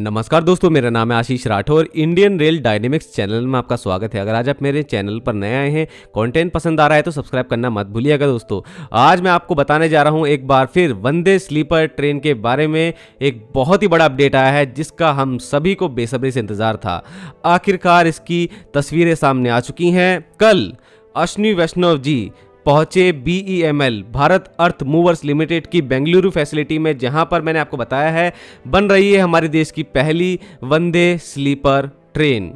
नमस्कार दोस्तों, मेरा नाम है Ashish Rathore. Indian rail dynamics channel में आपका स्वागत है। अगर आज आप मेरे चैनल पर नए आए हैं कंटेंट पसंद आ रहा है तो सब्सक्राइब करना मत भूलिएगा दोस्तों, आज मैं आपको बताने जा रहा हूँ एक बार फिर वंदे स्लीपर ट्रेन के बारे में एक बहुत ही बड़ा अपडेट आया है, जिसका हम सभी को बेसब्री से इंतज़ार था। आखिरकार इसकी तस्वीरें सामने आ चुकी हैं। कल अश्विनी वैष्णव जी पहुँचे B Bharat earth movers limited की बेंगलुरु फैसिलिटी में, जहाँ पर मैंने आपको बताया है, बन रही है हमारे देश की पहली वंदे स्लीपर ट्रेन,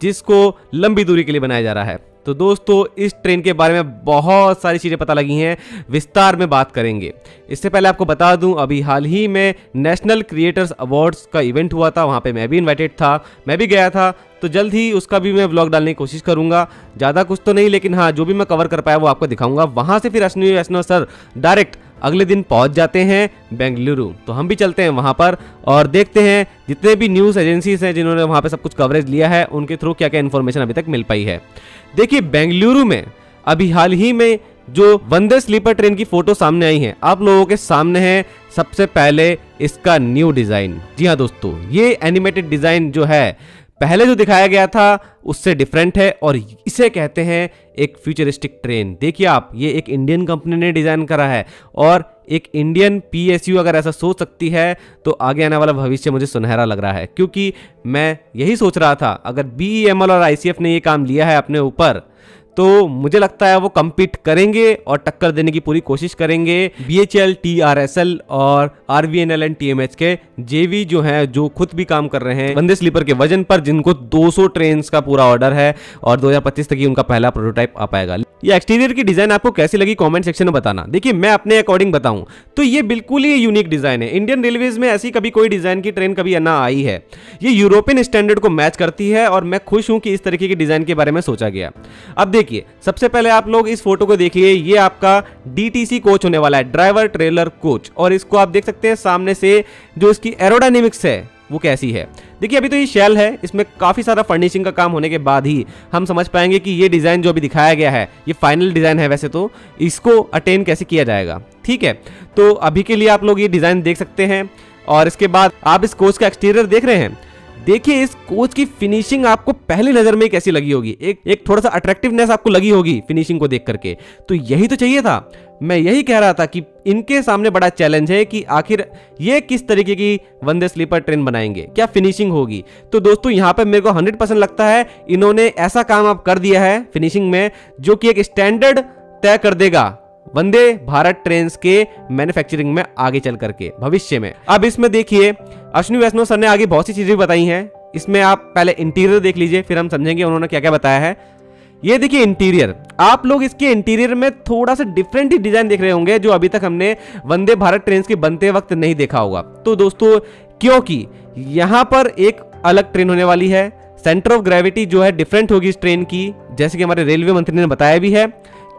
जिसको लंबी दूरी के लिए बनाया जा रहा है। तो दोस्तों, इस ट्रेन के बारे में बहुत सारी चीज़ें पता लगी हैं, विस्तार में बात करेंगे। इससे पहले आपको बता दूँ, अभी हाल ही में नेशनल क्रिएटर्स अवार्ड्स का इवेंट हुआ था, वहाँ पे मैं भी इनवाइटेड था, मैं भी गया था तो जल्द ही उसका भी मैं ब्लॉग डालने की कोशिश करूँगा। ज़्यादा कुछ तो नहीं, लेकिन हाँ जो भी मैं कवर कर पाया वो आपको दिखाऊँगा। वहाँ से फिर अश्विनी वैष्णव सर डायरेक्ट अगले दिन पहुँच जाते हैं बेंगलुरु। तो हम भी चलते हैं वहाँ पर और देखते हैं जितने भी न्यूज़ एजेंसीज हैं जिन्होंने वहाँ पर सब कुछ कवरेज लिया है, उनके थ्रू क्या क्या इन्फॉर्मेशन अभी तक मिल पाई है। देखिए, बेंगलुरु में अभी हाल ही में जो वंदे स्लीपर ट्रेन की फ़ोटो सामने आई है, आप लोगों के सामने है सबसे पहले इसका न्यू डिज़ाइन जी हाँ दोस्तों, ये एनिमेटेड डिज़ाइन जो है, पहले जो दिखाया गया था, उससे डिफरेंट है और इसे कहते हैं एक फ्यूचरिस्टिक ट्रेन देखिए आप, ये एक इंडियन कंपनी ने डिज़ाइन करा है और एक इंडियन पीएसयू अगर ऐसा सोच सकती है तो आगे आने वाला भविष्य मुझे सुनहरा लग रहा है। क्योंकि मैं यही सोच रहा था, अगर बी और आईसीएफ ने ये काम लिया है अपने ऊपर तो मुझे लगता है वो कम्पीट करेंगे और टक्कर देने की पूरी कोशिश करेंगे। B H L T R S L और R V N L and T M H के जेवी जो हैं, जो खुद भी काम कर रहे हैं वंदे स्लीपर के वज़न पर, जिनको 200 ट्रेन का पूरा ऑर्डर है और 2025 तक ही उनका पहला प्रोटोटाइप आ पाएगा। ये एक्सटीरियर की डिज़ाइन आपको कैसी लगी कमेंट सेक्शन में बताना। देखिए, मैं अपने अकॉर्डिंग बताऊँ तो ये बिल्कुल ही यूनिक डिज़ाइन है। इंडियन रेलवेज में ऐसी कभी कोई डिज़ाइन की ट्रेन कभी ना आई है। ये यूरोपियन स्टैंडर्ड को मैच करती है और मैं खुश हूँ कि इस तरीके की डिज़ाइन के बारे में सोचा गया। अब देखिए सबसे पहले आप लोग इस फ़ोटो को देखिए, ये आपका डीटीसी कोच होने वाला है ड्राइवर ट्रेलर कोच और इसको आप देख सकते हैं, सामने से जो इसकी एरोडाइनेमिक्स है, वो कैसी है। देखिए, अभी तो ये शेल है, इसमें काफ़ी सारा फर्निशिंग का काम होने के बाद ही हम समझ पाएँगे कि ये डिज़ाइन जो अभी दिखाया गया है, ये फाइनल डिज़ाइन है वैसे तो इसको अटेन कैसे किया जाएगा। ठीक है तो अभी के लिए आप लोग ये डिज़ाइन देख सकते हैं, और इसके बाद आप इस कोच का एक्सटीरियर देख रहे हैं। देखिए, इस कोच की फिनिशिंग आपको पहली नज़र में कैसी लगी होगी। एक एक थोड़ा सा अट्रैक्टिवनेस आपको लगी होगी फिनिशिंग को देख करके। तो यही तो चाहिए था। मैं यही कह रहा था कि इनके सामने बड़ा चैलेंज है कि आखिर ये किस तरीके की वंदे स्लीपर ट्रेन बनाएँगे? क्या फिनिशिंग होगी? तो दोस्तों, यहाँ पे मेरे को 100 परसेंट लगता है, इन्होंने ऐसा काम अब कर दिया है फिनिशिंग में, जो कि एक स्टैंडर्ड तय कर देगा। वंदे भारत ट्रेन के मैन्युफैक्चरिंग में आगे चल करके, भविष्य में। अब इसमें देखिए, अश्विनी वैष्णव सर ने आगे बहुत सी चीज़ें बताई हैं। इसमें आप पहले इंटीरियर देख लीजिए, फिर हम समझेंगे उन्होंने क्या क्या बताया है। ये देखिए इंटीरियर आप लोग इसके इंटीरियर में थोड़ा सा डिफरेंट ही डिज़ाइन देख रहे होंगे, जो अभी तक हमने वंदे भारत ट्रेन के बनते वक्त नहीं देखा होगा। तो दोस्तों, क्योंकि यहाँ पर एक अलग ट्रेन होने वाली है सेंटर ऑफ़ ग्रेविटी जो है डिफरेंट होगी इस ट्रेन की, जैसे कि हमारे रेलवे मंत्री ने बताया भी है।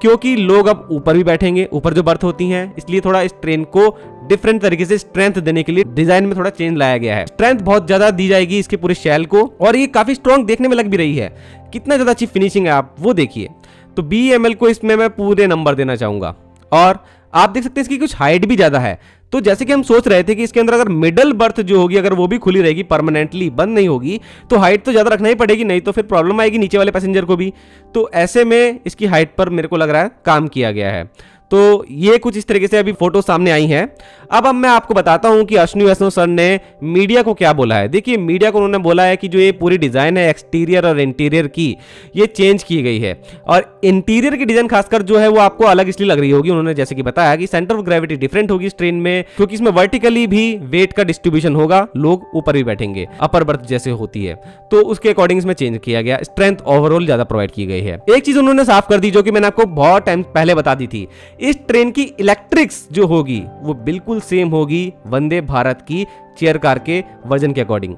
क्योंकि लोग अब ऊपर भी बैठेंगे, ऊपर जो बर्थ होती हैं, इसलिए थोड़ा इस ट्रेन को डिफरेंट तरीके से स्ट्रेंथ देने के लिए डिज़ाइन में थोड़ा चेंज लाया गया है। स्ट्रेंथ बहुत ज़्यादा दी जाएगी इसके पूरे शैल को, और ये काफ़ी स्ट्रॉन्ग देखने में लग भी रही है। कितना ज़्यादा अच्छी फिनिशिंग है आप, वो देखिए। तो बीएमएल को इसमें मैं पूरे नंबर देना चाहूँगा। और आप देख सकते हैं इसकी कुछ हाइट भी ज़्यादा है। तो जैसे कि हम सोच रहे थे कि इसके अंदर अगर मिडल बर्थ जो होगी, अगर वो भी खुली रहेगी परमानेंटली बंद नहीं होगी तो हाइट तो ज़्यादा रखना ही पड़ेगी, नहीं तो फिर प्रॉब्लम आएगी नीचे वाले पैसेंजर को भी। तो ऐसे में इसकी हाइट पर मेरे को लग रहा है काम किया गया है। तो ये कुछ इस तरीके से अभी फ़ोटो सामने आई हैं। अब अब मैं आपको बताता हूँ कि अश्विनी वैष्णव सर ने मीडिया को क्या बोला है। देखिए, मीडिया को उन्होंने बोला है कि जो ये पूरी डिज़ाइन है, एक्सटीरियर और इंटीरियर की, ये चेंज की गई है। और इंटीरियर की डिज़ाइन खासकर जो है वो आपको अलग इसलिए लग रही होगी, उन्होंने जैसे कि बताया कि सेंटर ऑफ़ ग्रेविटी डिफरेंट होगी इस ट्रेन में, क्योंकि इसमें वर्टिकली भी वेट का डिस्ट्रीब्यूशन होगा, लोग ऊपर भी बैठेंगे अपर बर्थ जैसे होती है। तो उसके अकॉर्डिंग इसमें चेंज किया गया स्ट्रेंथ ओवरऑल ज़्यादा प्रोवाइड की गई है। एक चीज़ उन्होंने साफ़ कर दी, जो कि मैंने आपको बहुत टाइम पहले बता दी थी इस ट्रेन की इलेक्ट्रिक्स जो होगी, वो बिल्कुल सेम होगी वंदे भारत की चेयर कार के वर्जन के अकॉर्डिंग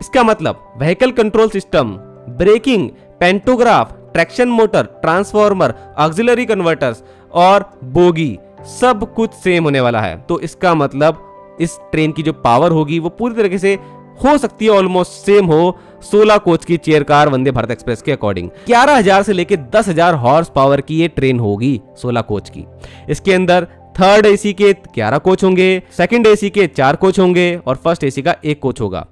इसका मतलब vehicle control system braking pantograph traction motor transformer auxiliary converters और बोगी, सब कुछ सेम होने वाला है। तो इसका मतलब इस ट्रेन की जो पावर होगी, वो पूरी तरीके से हो सकती है ऑलमोस्ट सेम हो 16 कोच की chair car Vande Bharat express के अकॉर्डिंग। 11000 से लेकर 10000 हॉर्स पावर की ये ट्रेन होगी 16 कोच की। इसके अंदर थर्ड एसी के 11 कोच होंगे, सेकंड एसी के चार कोच होंगे और फ़र्स्ट एसी का एक कोच होगा।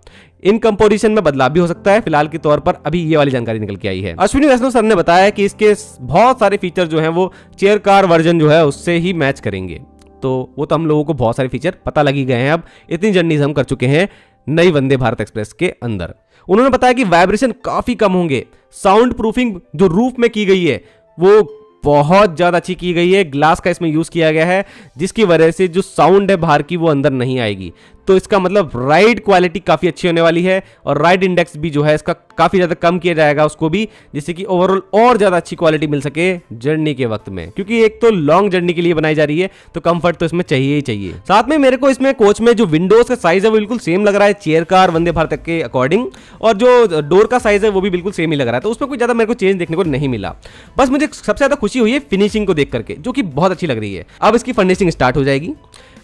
इन कंपोजिशन में बदलाव भी हो सकता है, फ़िलहाल के तौर पर अभी ये वाली जानकारी निकल के आई है। अश्विनी वैष्णव सर ने बताया कि इसके बहुत सारे फीचर जो हैं, वो चेयर कार वर्जन जो है, उससे ही मैच करेंगे। तो वो तो हम लोगों को बहुत सारे फीचर पता लगी गए हैं। अब इतनी जर्नीज हम कर चुके हैं नई वंदे भारत एक्सप्रेस के अंदर। उन्होंने बताया कि वाइब्रेशन काफ़ी कम होंगे। साउंड प्रूफिंग जो रूफ में की गई है, वो बहुत ज़्यादा अच्छी की गई है। ग्लास का इसमें यूज़ किया गया है, जिसकी वजह से जो साउंड है बाहर की, वो अंदर नहीं आएगी। तो इसका मतलब राइड क्वालिटी काफ़ी अच्छी होने वाली है और राइड इंडेक्स भी जो है इसका काफ़ी ज़्यादा कम किया जाएगा उसको भी, जिससे कि ओवरऑल और ज़्यादा अच्छी क्वालिटी मिल सके जर्नी के वक्त में। क्योंकि एक तो लॉन्ग जर्नी के लिए बनाई जा रही है तो कंफर्ट तो इसमें चाहिए ही चाहिए। साथ में मेरे को इसमें कोच में जो विंडोज़ का साइज़ है वो बिल्कुल सेम लग रहा है चेयर कार वंदे भारत के अकॉर्डिंग और जो डोर का साइज़ है वो भी बिल्कुल सेम ही लग रहा है। तो उसमें कोई ज़्यादा मेरे को चेंज देखने को नहीं मिला। बस मुझे सबसे ज़्यादा खुशी हुई है फिनिशिंग को देख करके, जो कि बहुत अच्छी लग रही है। अब इसकी फर्निशिंग स्टार्ट हो जाएगी।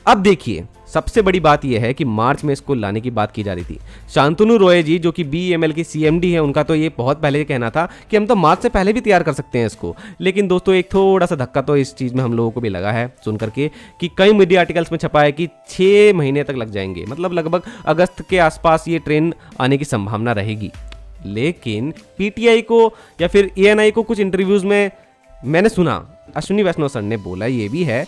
अब देखिए, सबसे बड़ी बात यह है कि मार्च में इसको लाने की बात की जा रही थी। शांतनु रॉय जी, जो कि बी एम एल की सी एम डी है, उनका तो ये बहुत पहले कहना था कि हम तो मार्च से पहले भी तैयार कर सकते हैं इसको। लेकिन दोस्तों, एक थोड़ा सा धक्का तो इस चीज़ में हम लोगों को भी लगा है, सुन करके, कि कई मीडिया आर्टिकल्स में छपा है कि छः महीने तक लग जाएँगे। मतलब लगभग अगस्त के आसपास ये ट्रेन आने की संभावना रहेगी। लेकिन पीटीआई को या फिर एएनआई को कुछ इंटरव्यूज़ में मैंने सुना, अश्विनी वैष्णव सर ने बोला, ये भी है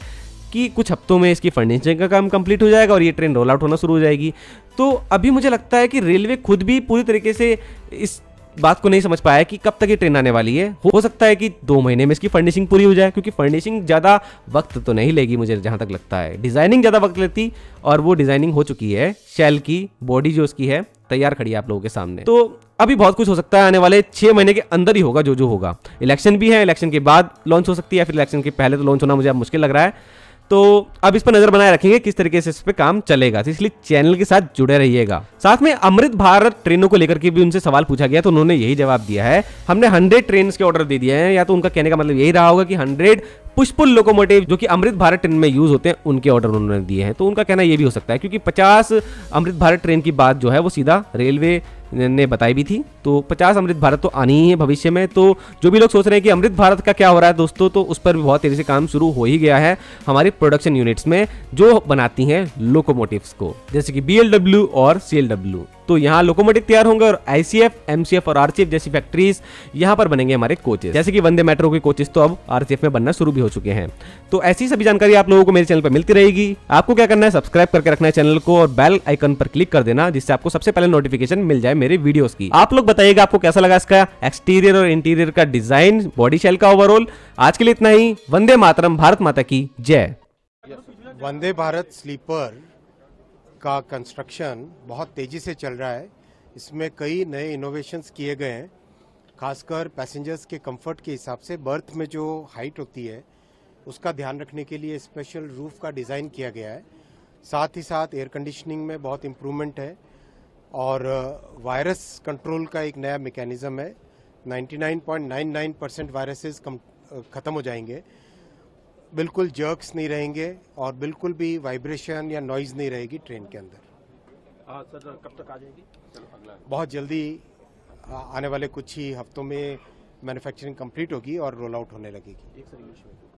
कि कुछ हफ्तों में इसकी फर्नीचर का काम कंप्लीट हो जाएगा और ये ट्रेन रोल आउट होना शुरू हो जाएगी। तो अभी मुझे लगता है कि रेलवे खुद भी पूरी तरीके से इस बात को नहीं समझ पाया कि कब तक ये ट्रेन आने वाली है। हो सकता है कि दो महीने में इसकी फर्निशिंग पूरी हो जाए, क्योंकि फर्निशिंग ज़्यादा वक्त तो नहीं लेगी मुझे जहाँ तक लगता है। डिज़ाइनिंग ज़्यादा वक्त लेती और वो डिज़ाइनिंग हो चुकी है, शेल की, बॉडी जो उसकी है, तैयार खड़ी है आप लोगों के सामने। तो अभी बहुत कुछ हो सकता है, आने वाले छः महीने के अंदर ही होगा, जो जो होगा। इलेक्शन भी है, इलेक्शन के बाद लॉन्च हो सकती है, फिर इलेक्शन के पहले तो लॉन्च होना मुझे अब मुश्किल लग रहा है। तो अब इस पर नज़र बनाए रखेंगे किस तरीके से इस पे काम चलेगा। तो इसलिए चैनल के साथ जुड़े रहिएगा। साथ में अमृत भारत ट्रेनों को लेकर के भी उनसे सवाल पूछा गया तो उन्होंने यही जवाब दिया है। हमने हंड्रेड ट्रेन के ऑर्डर दे दिए हैं, या तो उनका कहने का मतलब यही रहा होगा कि हंड्रेड पुष्पुल लोकोमोटिव जो कि अमृत भारत ट्रेन में यूज़ होते हैं, उनके ऑर्डर उन्होंने दिए हैं। तो उनका कहना यह भी हो सकता है, क्योंकि 50 अमृत भारत ट्रेन की बात जो है, वो सीधा रेलवे ने बताई भी थी। तो 50 अमृत भारत तो आनी ही है भविष्य में। तो जो भी लोग सोच रहे हैं कि अमृत भारत का क्या हो रहा है दोस्तों तो उस पर भी बहुत तेज़ी से काम शुरू हो ही गया है हमारी प्रोडक्शन यूनिट्स में, जो बनाती हैं लोकोमोटिव्स को, जैसे कि बीएलडब्ल्यू और सीएलडब्ल्यू तो यहाँ लोकोमोटिव तैयार होंगे और आईसीएफ एमसीएफ और आरसीएफ जैसी फैक्ट्रीज यहाँ पर बनेंगे हमारे कोचेस जैसे कि वंदे मेट्रो के कोचेस तो अब आरसीएफ में बनना शुरू भी हो चुके हैं। तो ऐसी सभी जानकारी आप लोगों को मेरे चैनल पर मिलती रहेगी। आपको क्या करना है सब्सक्राइब करके रखना है चैनल को और बेल आइकन पर क्लिक कर देना, जिससे आपको सबसे पहले नोटिफिकेशन मिल जाए मेरे वीडियो की। आप लोग बताइएगा आपको कैसा लगा इसका एक्सटीरियर और इंटीरियर का डिज़ाइन बॉडी शेल का ओवरऑल आज के लिए इतना ही। वंदे मातरम, भारत माता की जय। वंदे भारत स्लीपर। का कंस्ट्रक्शन बहुत तेज़ी से चल रहा है। इसमें कई नए इनोवेशंस किए गए हैं, खासकर पैसेंजर्स के कंफर्ट के हिसाब से बर्थ में जो हाइट होती है, उसका ध्यान रखने के लिए स्पेशल रूफ का डिज़ाइन किया गया है। साथ ही साथ एयर कंडीशनिंग में बहुत इम्प्रूवमेंट है और वायरस कंट्रोल का एक नया मैकेनिज्म है। 99.99 परसेंट वायरसेस ख़त्म हो जाएँगे। बिल्कुल जर्क्स नहीं रहेंगे और बिल्कुल भी वाइब्रेशन या नॉइज़ नहीं रहेगी ट्रेन के अंदर। आ, सर कब तक आ जाएगी? बहुत जल्दी आने वाले कुछ ही हफ्तों में मैन्युफैक्चरिंग कंप्लीट होगी और रोल आउट होने लगेगी।